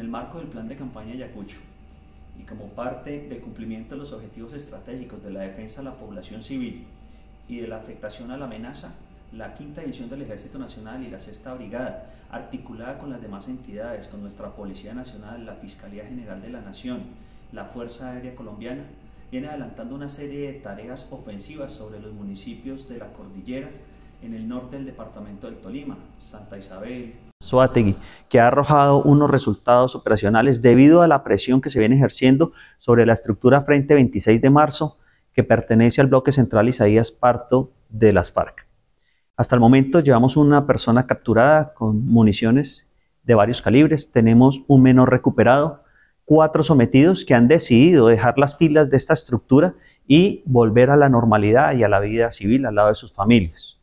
En el marco del plan de campaña Ayacucho y como parte del cumplimiento de los objetivos estratégicos de la defensa de la población civil y de la afectación a la amenaza, la quinta división del Ejército Nacional y la sexta brigada, articulada con las demás entidades, con nuestra Policía Nacional, la Fiscalía General de la Nación, la Fuerza Aérea Colombiana, viene adelantando una serie de tareas ofensivas sobre los municipios de la cordillera en el norte del departamento del Tolima, Santa Isabel, Suategui, que ha arrojado unos resultados operacionales debido a la presión que se viene ejerciendo sobre la estructura Frente 26 de marzo que pertenece al bloque central Isaías Parto de las FARC. Hasta el momento llevamos una persona capturada con municiones de varios calibres, tenemos un menor recuperado, cuatro sometidos que han decidido dejar las filas de esta estructura y volver a la normalidad y a la vida civil al lado de sus familias.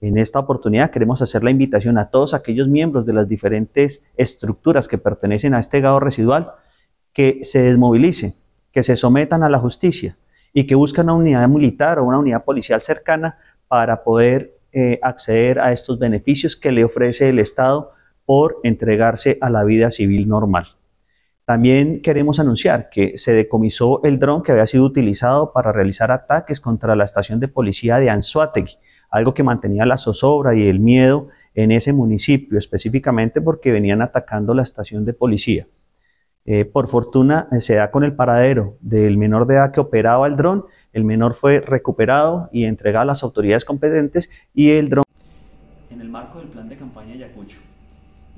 En esta oportunidad queremos hacer la invitación a todos aquellos miembros de las diferentes estructuras que pertenecen a este gado residual que se desmovilicen, que se sometan a la justicia y que busquen una unidad militar o una unidad policial cercana para poder eh, acceder a estos beneficios que le ofrece el Estado por entregarse a la vida civil normal. También queremos anunciar que se decomisó el dron que había sido utilizado para realizar ataques contra la estación de policía de Anzuategui, algo que mantenía la zozobra y el miedo en ese municipio, específicamente porque venían atacando la estación de policía. Eh, por fortuna eh, se da con el paradero del menor de edad que operaba el dron, el menor fue recuperado y entregado a las autoridades competentes y el dron... En el marco del plan de campaña Ayacucho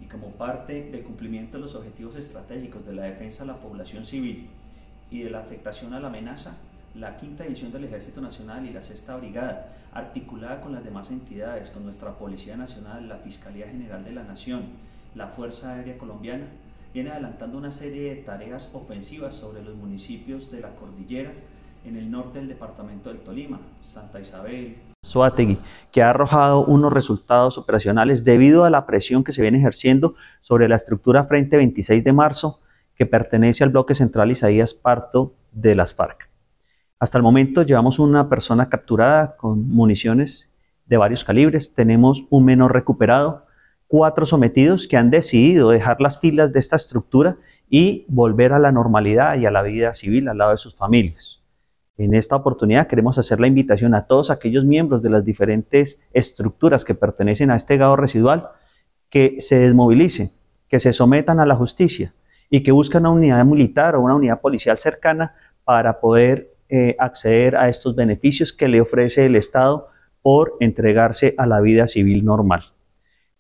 y como parte del cumplimiento de los objetivos estratégicos de la defensa de la población civil y de la afectación a la amenaza, la quinta división del Ejército Nacional y la sexta brigada, articulada con las demás entidades, con nuestra Policía Nacional, la Fiscalía General de la Nación, la Fuerza Aérea Colombiana, viene adelantando una serie de tareas ofensivas sobre los municipios de la cordillera en el norte del departamento del Tolima, Santa Isabel, Suategui, que ha arrojado unos resultados operacionales debido a la presión que se viene ejerciendo sobre la estructura Frente 26 de marzo que pertenece al bloque central Isaías Parto de las FARC. Hasta el momento llevamos una persona capturada con municiones de varios calibres, tenemos un menor recuperado, cuatro sometidos que han decidido dejar las filas de esta estructura y volver a la normalidad y a la vida civil al lado de sus familias. En esta oportunidad queremos hacer la invitación a todos aquellos miembros de las diferentes estructuras que pertenecen a este gado residual que se desmovilicen, que se sometan a la justicia y que busquen una unidad militar o una unidad policial cercana para poder eh, acceder a estos beneficios que le ofrece el Estado por entregarse a la vida civil normal.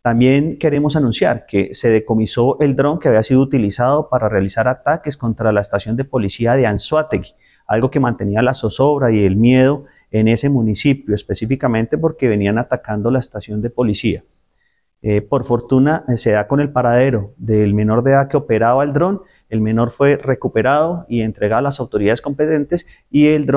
También queremos anunciar que se decomisó el dron que había sido utilizado para realizar ataques contra la estación de policía de Anzuategui, algo que mantenía la zozobra y el miedo en ese municipio, específicamente porque venían atacando la estación de policía. Eh, por fortuna eh, se da con el paradero del menor de edad que operaba el dron el menor fue recuperado y entregado a las autoridades competentes y el dron